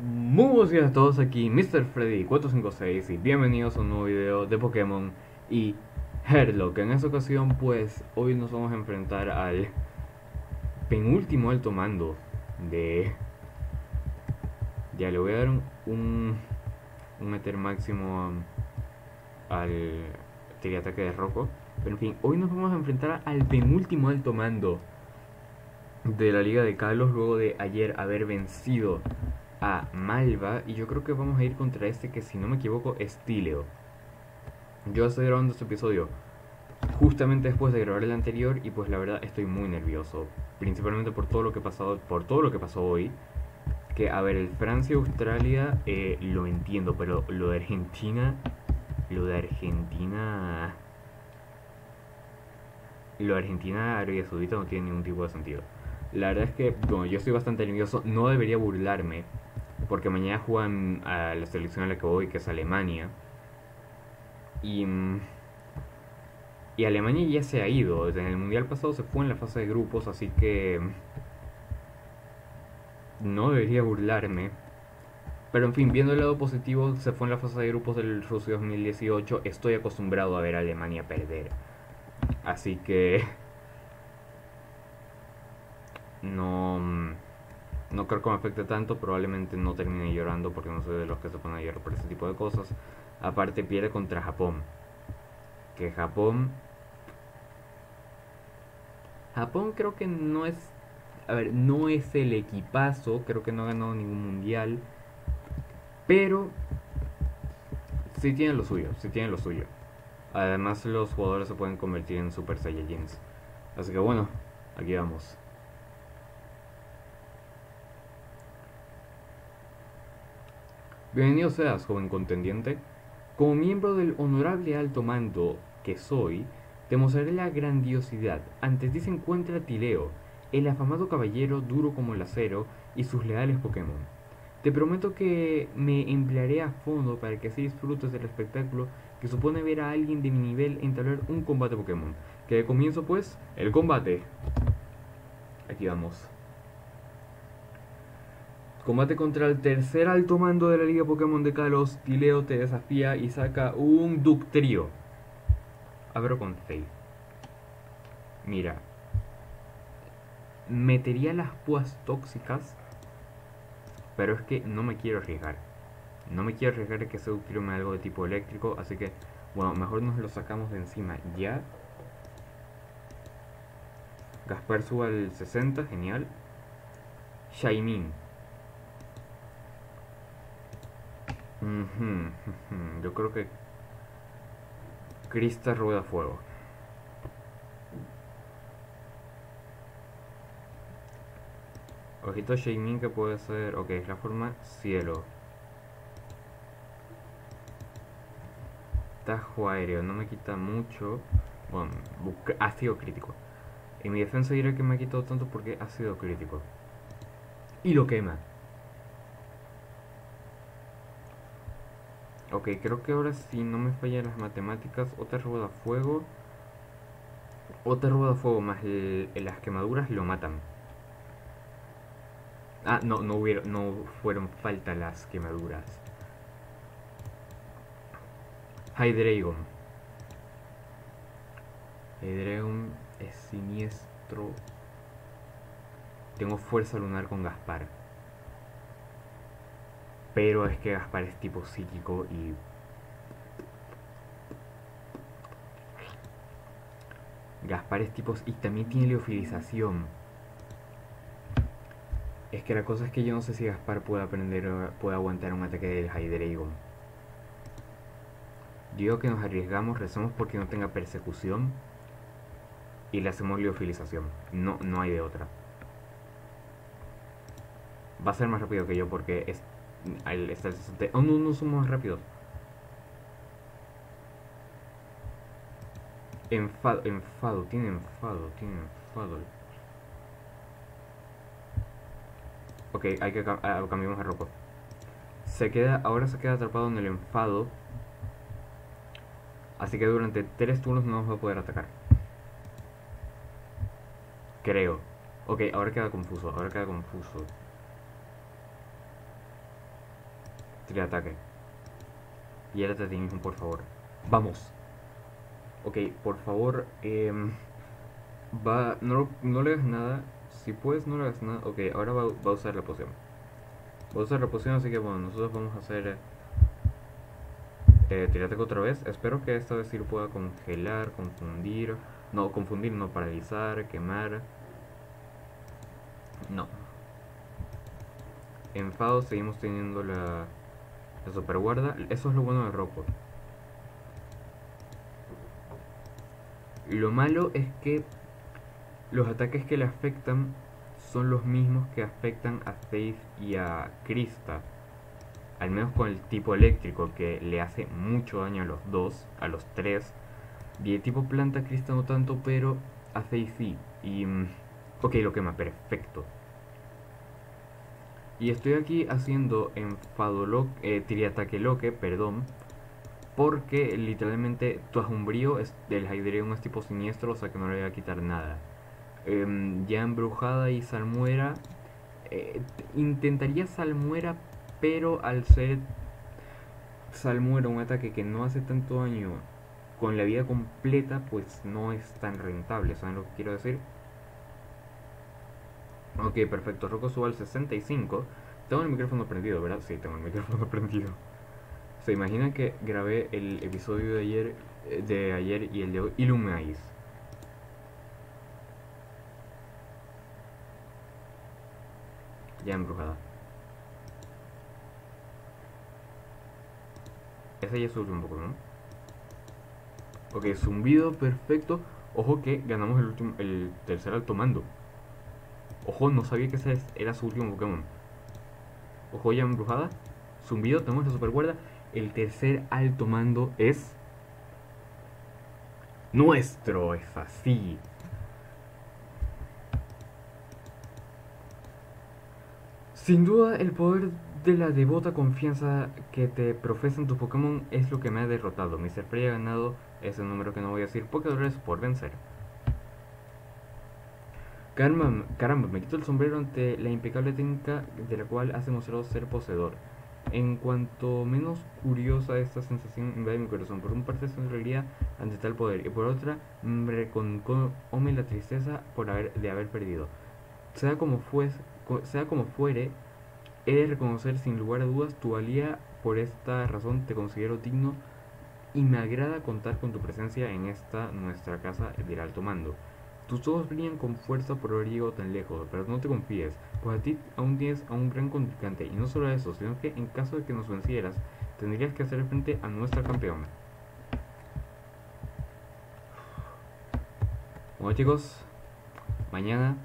Muy buenos días a todos aquí, Mr. Freddy456 y bienvenidos a un nuevo video de Pokémon y Herlock. En esta ocasión pues hoy nos vamos a enfrentar al penúltimo alto mando de... Ya le voy a dar un, un, meter máximo al ataque de Rocco. Pero en fin, hoy nos vamos a enfrentar al penúltimo alto mando de la Liga de Kalos luego de ayer haber vencido a Malva y yo creo que vamos a ir contra este que si no me equivoco es Tileo. Yo estoy grabando este episodio justamente después de grabar el anterior y pues la verdad estoy muy nervioso, principalmente por todo lo que pasado, por todo lo que pasó hoy. Que a ver, el Francia Australia eh, lo entiendo, pero lo de Argentina, lo de Argentina, lo de Argentina Arabia Saudita no tiene ningún tipo de sentido. La verdad es que, bueno, yo estoy bastante nervioso, no debería burlarme, porque mañana juegan a la selección a la que voy, que es Alemania. Y, mm, y Alemania ya se ha ido, desde el Mundial pasado se fue en la fase de grupos, así que no debería burlarme. Pero en fin, viendo el lado positivo, se fue en la fase de grupos del Rusia 2018, estoy acostumbrado a ver a Alemania perder. Así que no no creo que me afecte tanto, probablemente no termine llorando porque no soy de los que se ponen a llorar por ese tipo de cosas. Aparte pierde contra Japón. Que Japón... Japón creo que no es... A ver, no es el equipazo, creo que no ha ganado ningún mundial. Pero... Sí tiene lo suyo, sí tiene lo suyo. Además los jugadores se pueden convertir en Super Saiyajins. Así que bueno, aquí vamos. Bienvenido seas, joven contendiente. Como miembro del honorable alto mando que soy, te mostraré la grandiosidad. Antes ti se encuentra Tileo, el afamado caballero duro como el acero y sus leales Pokémon. Te prometo que me emplearé a fondo para que así disfrutes del espectáculo que supone ver a alguien de mi nivel entablar un combate Pokémon. Que comienzo pues el combate. Aquí vamos. Combate contra el tercer alto mando de la Liga Pokémon de Kalos. Tileo te desafía y saca un Ductrio. Abro con Faith. Mira. Metería las púas tóxicas. Pero es que no me quiero arriesgar. No me quiero arriesgar que ese Ductrio me algo de tipo eléctrico. Así que, bueno, mejor nos lo sacamos de encima ya. Gaspar suba al 60, genial. Shaimin. Yo creo que Crista rueda fuego. Ojito Shaymin que puede ser. Ok, es la forma cielo. Tajo aéreo, no me quita mucho. Bueno, ha sido crítico. Y mi defensa diré que me ha quitado tanto porque ha sido crítico. Y lo quema. Ok, creo que ahora sí no me fallan las matemáticas. Otra rueda fuego. Otra rueda fuego más las quemaduras lo matan. Ah, no, no hubieron, no fueron falta las quemaduras. Hydreigon. Hydreigon es siniestro. Tengo fuerza lunar con Gaspar. Pero es que Gaspar es tipo psíquico y... Gaspar es tipo... Y también tiene leofilización. Es que la cosa es que yo no sé si Gaspar puede aprender... Puede aguantar un ataque del Hydreigon. Digo que nos arriesgamos, rezamos porque no tenga persecución. Y le hacemos leofilización. No, no hay de otra. Va a ser más rápido que yo porque es Ahí está el 60. Oh, no, no somos rápidos. Enfado, enfado, tiene enfado, tiene enfado. Ok, hay que ah, cambiamos a ropa. Se queda, ahora se queda atrapado en el enfado. Así que durante tres turnos no nos va a poder atacar. Creo. Ok, ahora queda confuso, ahora queda confuso. Tira ataque. Y el ti mismo, por favor. Vamos. Ok, por favor, em, va, no, no le hagas nada. Si puedes, no le hagas nada. Ok, ahora va, va a usar la poción. Va a usar la poción, así que bueno, nosotros vamos a hacer... Eh, tirate otra vez. Espero que esta vez sí lo pueda congelar, confundir. No, confundir, no, paralizar, quemar. No. Enfado seguimos teniendo la, la super guarda. Eso es lo bueno de Rockwood. Lo malo es que los ataques que le afectan son los mismos que afectan a Faith y a Krista. Al menos con el tipo eléctrico que le hace mucho daño a los dos, a los tres. Y el tipo planta Krista no tanto, pero a Faith sí. Y... Mm, ok, lo quema, perfecto. Y estoy aquí haciendo enfado eh, tiriataque loque, perdón. Porque literalmente tu ajumbrío es, del Hydreion es tipo siniestro, o sea que no le voy a quitar nada. Em, ya embrujada y salmuera. Eh, intentaría salmuera, pero al ser salmuera un ataque que no hace tanto daño con la vida completa, pues no es tan rentable. ¿Saben lo que quiero decir? Ok, perfecto. Rocco suba al 65. Tengo el micrófono prendido, ¿verdad? Sí, tengo el micrófono prendido. ¿Se imaginan que grabé el episodio de ayer, eh, de ayer y el de hoy? Ya embrujada. Ese ya es su último Pokémon. Ok, zumbido, perfecto. Ojo que ganamos el último, el tercer alto mando. Ojo, no sabía que ese era su último Pokémon. Ojo, ya embrujada. Zumbido, tenemos la super guarda. El tercer alto mando es. Nuestro, es así. Sin duda, el poder de la devota confianza que te profesan tus Pokémon es lo que me ha derrotado. Mr. Frey ha ganado ese número que no voy a decir Pokédores por vencer. Caramba, caramba, me quito el sombrero ante la impecable técnica de la cual has demostrado ser poseedor. En cuanto menos curiosa esta sensación invade mi corazón. Por una parte una alegría ante tal poder y por otra me reconcome la tristeza por haber, de haber perdido. Sea como, sea como fuere, he de reconocer sin lugar a dudas tu valía. Por esta razón te considero digno y me agrada contar con tu presencia en esta nuestra casa del alto mando. Tus ojos brillan con fuerza por haber llegado tan lejos, pero no te confíes, pues a ti aún tienes a un gran contrincante, y no solo eso, sino que en caso de que nos vencieras, tendrías que hacer frente a nuestra campeona. Bueno chicos, mañana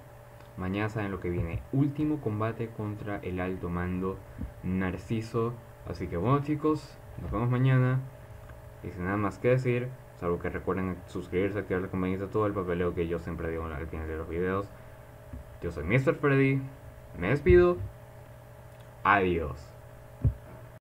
Mañana saben lo que viene. Último combate contra el alto mando Narciso. Así que bueno chicos, nos vemos mañana. Y sin nada más que decir, salvo que recuerden suscribirse, activar la campanita, todo el papeleo que yo siempre digo al final de los videos. Yo soy Mr. Freddy. Me despido. Adiós.